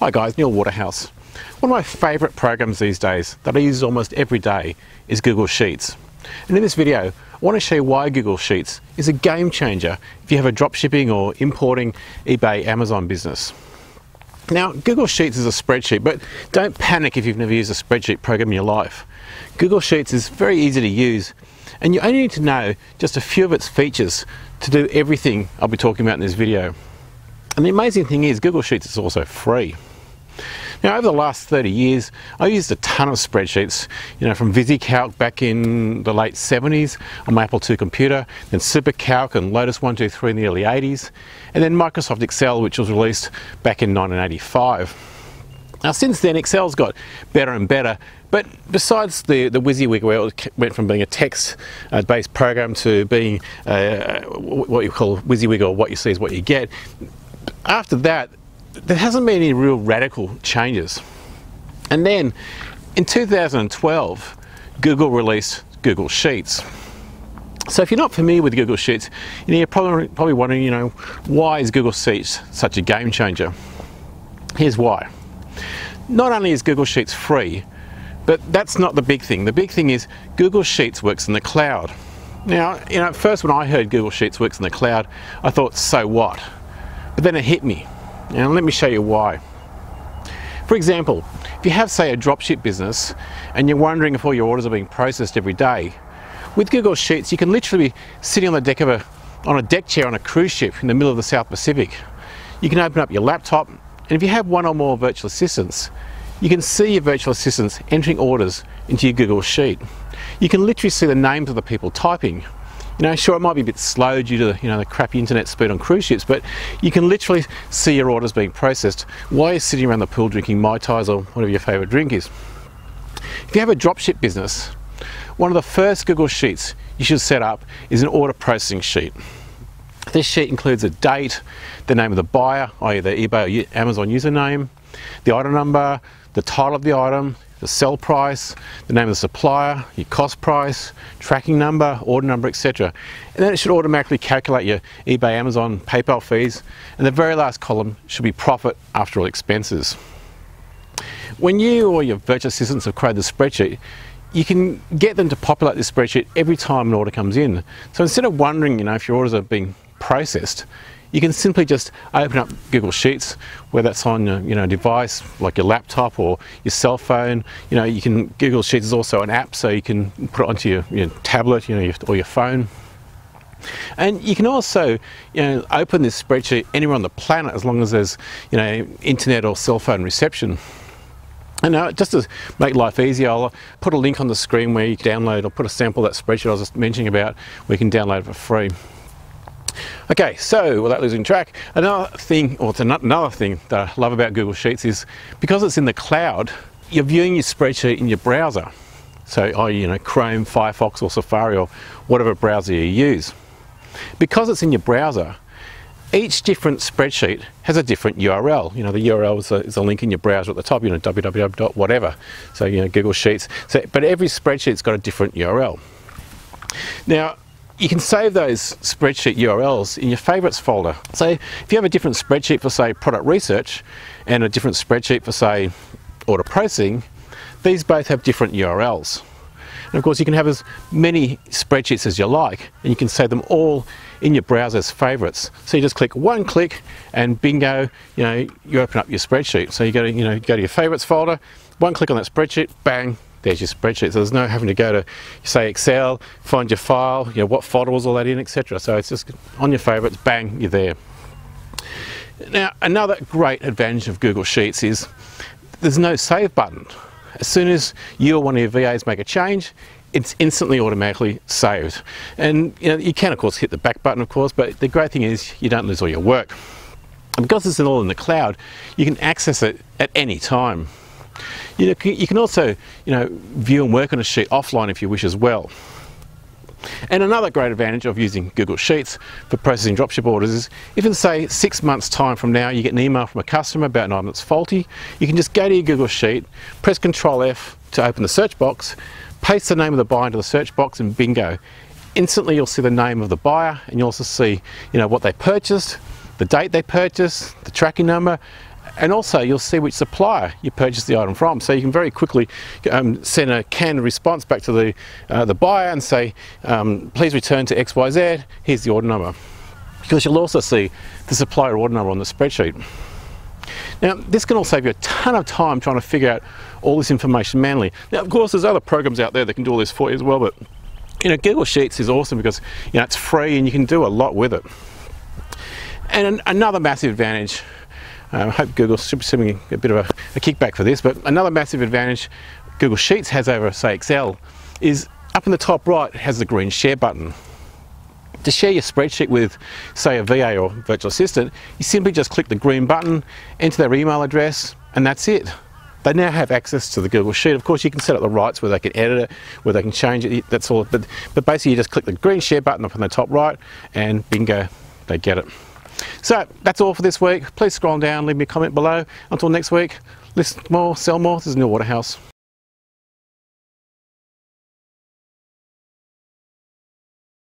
Hi guys, Neil Waterhouse. One of my favourite programs these days that I use almost every day is Google Sheets. And in this video, I want to show you why Google Sheets is a game changer if you have a dropshipping or importing eBay Amazon business. Now, Google Sheets is a spreadsheet, but don't panic if you've never used a spreadsheet program in your life. Google Sheets is very easy to use, and you only need to know just a few of its features to do everything I'll be talking about in this video. And the amazing thing is Google Sheets is also free. Now over the last 30 years I used a ton of spreadsheets, you know from VisiCalc back in the late 70s on my Apple II computer, then SuperCalc and Lotus 123 in the early 80s, and then Microsoft Excel which was released back in 1985. Now since then Excel's got better and better but besides the, the WYSIWYG where it went from being a text-based program to being uh, what you call WYSIWYG or what you see is what you get, after that, there hasn't been any real radical changes. And then in 2012, Google released Google Sheets. So if you're not familiar with Google Sheets, you're probably, probably wondering, you know, why is Google Sheets such a game changer? Here's why. Not only is Google Sheets free, but that's not the big thing. The big thing is Google Sheets works in the cloud. Now, you know, at first when I heard Google Sheets works in the cloud, I thought, so what? But then it hit me. And let me show you why. For example, if you have, say, a dropship business and you're wondering if all your orders are being processed every day, with Google Sheets, you can literally be sitting on the deck of a, on a deck chair on a cruise ship in the middle of the South Pacific. You can open up your laptop, and if you have one or more virtual assistants, you can see your virtual assistants entering orders into your Google Sheet. You can literally see the names of the people typing you know, sure, it might be a bit slow due to you know the crappy internet speed on cruise ships, but you can literally see your orders being processed while you're sitting around the pool drinking Mai Tais or whatever your favourite drink is. If you have a dropship business, one of the first Google Sheets you should set up is an order processing sheet. This sheet includes a date, the name of the buyer, i.e. the eBay or Amazon username, the item number, the title of the item, the sell price, the name of the supplier, your cost price, tracking number, order number, etc. And then it should automatically calculate your eBay, Amazon, PayPal fees. And the very last column should be profit after all expenses. When you or your virtual assistants have created the spreadsheet, you can get them to populate this spreadsheet every time an order comes in. So instead of wondering, you know, if your orders are being processed, you can simply just open up Google Sheets, whether that's on your you know, device like your laptop or your cell phone. You know, you can Google Sheets is also an app, so you can put it onto your, your tablet, you know, your, or your phone. And you can also, you know, open this spreadsheet anywhere on the planet as long as there's, you know, internet or cell phone reception. And now, just to make life easier, I'll put a link on the screen where you can download, I'll put a sample of that spreadsheet I was just mentioning about, where you can download it for free. Okay, so without losing track, another thing, or another thing that I love about Google Sheets is because it's in the cloud, you're viewing your spreadsheet in your browser. So, oh, you know, Chrome, Firefox, or Safari, or whatever browser you use. Because it's in your browser, each different spreadsheet has a different URL. You know, the URL is a, is a, link in your browser at the top, you know, www. whatever. So, you know, Google Sheets. So, but every spreadsheet's got a different URL. Now, you can save those spreadsheet URLs in your favorites folder. So if you have a different spreadsheet for say product research and a different spreadsheet for say order processing, these both have different URLs. And of course you can have as many spreadsheets as you like and you can save them all in your browser's favorites. So you just click one click and bingo, you know, you open up your spreadsheet. So you go to, you know, go to your favorites folder, one click on that spreadsheet, bang, there's your spreadsheet. So there's no having to go to, say, Excel, find your file, you know, what folder was all that in, etc. So it's just on your favorites, bang, you're there. Now, another great advantage of Google Sheets is there's no save button. As soon as you or one of your VAs make a change, it's instantly automatically saved. And you know, you can of course hit the back button of course, but the great thing is you don't lose all your work. And because it's all in the cloud, you can access it at any time. You, know, you can also you know, view and work on a sheet offline if you wish as well. And another great advantage of using Google Sheets for processing dropship orders is if in say six months time from now you get an email from a customer about an item that's faulty, you can just go to your Google Sheet, press Control F to open the search box, paste the name of the buyer into the search box and bingo. Instantly you'll see the name of the buyer and you'll also see you know, what they purchased, the date they purchased, the tracking number and also you'll see which supplier you purchased the item from. So you can very quickly um, send a canned response back to the, uh, the buyer and say, um, please return to XYZ, here's the order number. Because you'll also see the supplier order number on the spreadsheet. Now, this can all save you a ton of time trying to figure out all this information manually. Now, of course, there's other programs out there that can do all this for you as well, but you know, Google Sheets is awesome because you know it's free and you can do a lot with it. And an, another massive advantage, Uh, I hope Google should be me a bit of a, a kickback for this, but another massive advantage Google Sheets has over, say, Excel is up in the top right, has the green share button. To share your spreadsheet with, say, a VA or virtual assistant, you simply just click the green button, enter their email address, and that's it. They now have access to the Google Sheet. Of course, you can set up the rights where they can edit it, where they can change it. That's all. But, but basically, you just click the green share button up on the top right, and bingo, they get it. So that's all for this week. Please scroll down, leave me a comment below. Until next week, listen more, sell more. This is Neil Waterhouse.